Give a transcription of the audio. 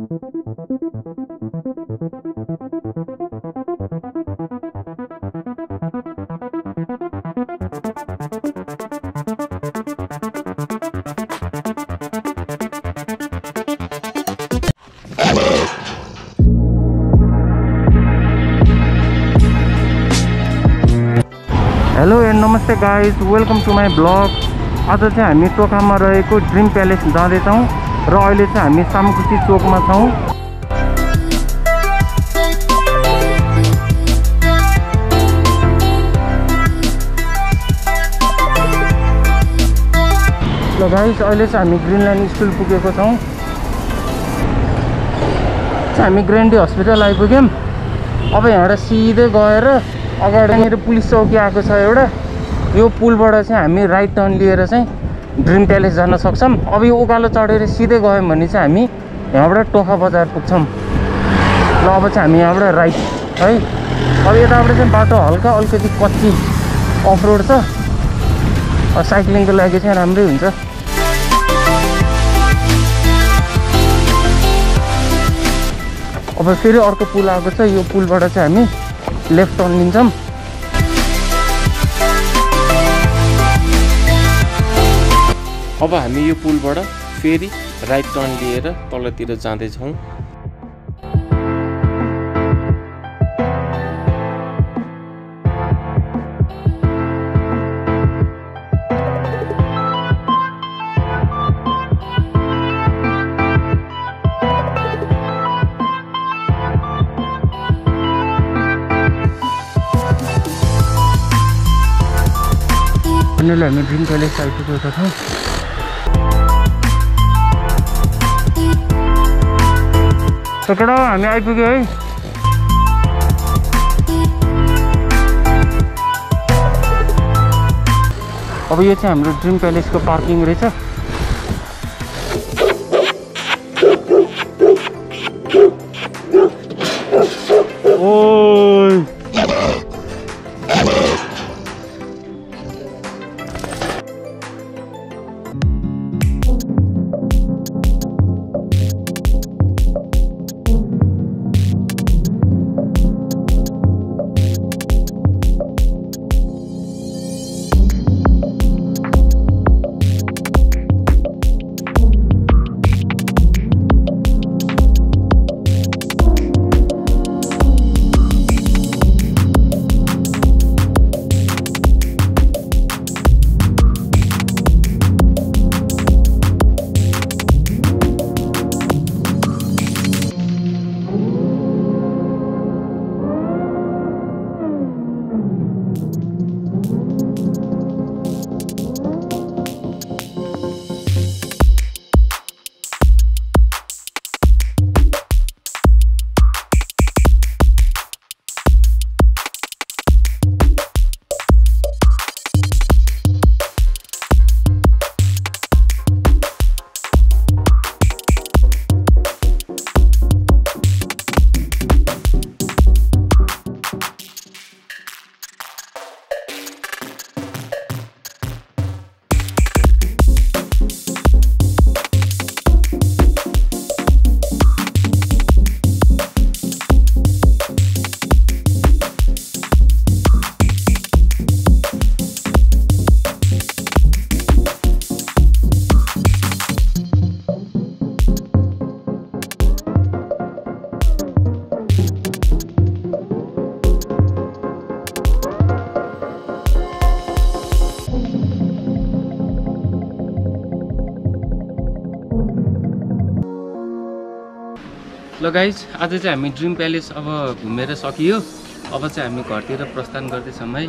Hello and नमस्ते guys welcome to my blog आज हामी टोकामा रहेको ड्रिम प्यालेस जाँदैछौँ र अहिले चाहिँ हामी सामकुसी चोकमा छौँ। ल गाइस अहिले चाहिँ हामी ग्रिनल्यान्ड स्कुल पुगेको छौँ। हामी ग्रेन्डी हस्पिटल आइपुग्यौँ। अब यहाँबाट सिधै गएर अगाडिनिर पुलिस चौकी आएको छ एउटा। यो पुलबाट चाहिँ हामी राइट टर्न लिएर चाहिँ ड्रिम प्यालेस जान सक्छौँ। अब यो उकालो चढेर सिधै गयौँ भने चाहिँ हामी यहाँबाट टोखा बजार पुग्छौँ। ल अब चाहिँ हामी यहाँबाट राइट है? अब यताबाट चाहिँ बाटो हल्का अलिकति कच्ची अफ रोड छ साइक्लिङको लागि चाहिँ राम्रै हुन्छ। अब फेरि अर्को पुल आएको छ। यो पुलबाट चाहिँ हामी लेफ्ट टर्न लिन्छौँ। अब हामी यो पुलबाट फेरि राइट टर्न लिएर तलतिर जाँदैछौँ। फाइनली हामी ड्रिम प्यालेस आइपुगेका छौँ केटा हामी आइपुग्यो है। अब यो चाहिँ हाम्रो ड्रिम प्यालेसको पार्किङ रहेछ। ल गाइज आज चाहिँ हामी ड्रिम प्यालेस अब घुमेर सकियो। अब चाहिँ हामी घरतिर प्रस्थान गर्दैछौँ है।